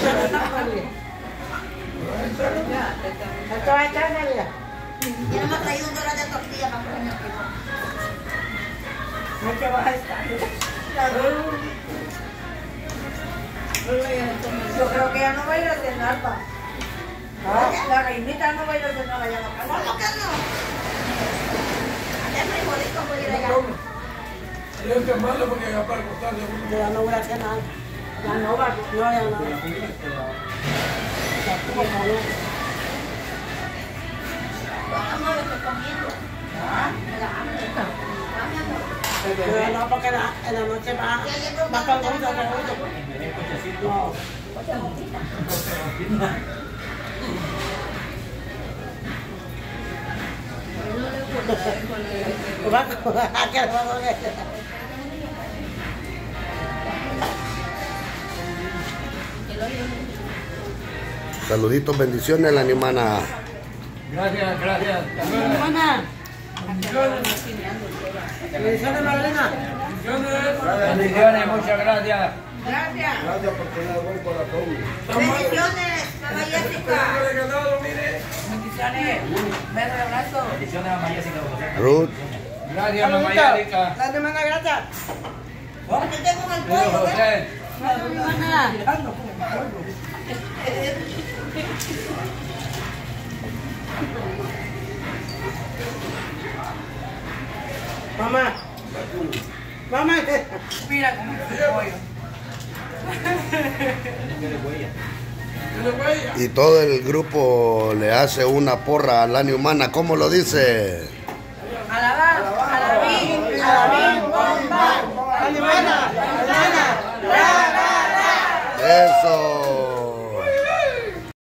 Esto va a estar María. Ya me traído un dólar de tortilla para poner aquí. No te vas a estar. Yo creo que ya no va a ir a cenar, pa. La reinita no va a ir a cenar allá a la casa. ¿Cómo que no? Allá voy a ir allá. Yo que malo porque para. Yo no voy a cenar. Ya no va, no, ya no. Ya como no. Vamos, lo estoy comiendo. Me da hambre. Pero no, porque en la, en la noche va, va para el mundo, para Saluditos, bendiciones, la hermana. Gracias, gracias. Hermana, bendiciones, Magdalena. Bendiciones, muchas gracias. Gracias. Gracias por tener buen corazón. Bendiciones, mamá Jessica. Bendiciones. Beso y abrazo. Ruth, Gracias, mamá Yarica. La hermana, gracias. Aquí tengo ¿ves? José. Hermana. Mamá. Mamá. Mira cómo es el pollo. Tiene huella. y todo el grupo le hace una porra a la humana. ¿Cómo lo dice? Alabá, alabí, alabí, bomba. La hermana. La ra, ra. Eso.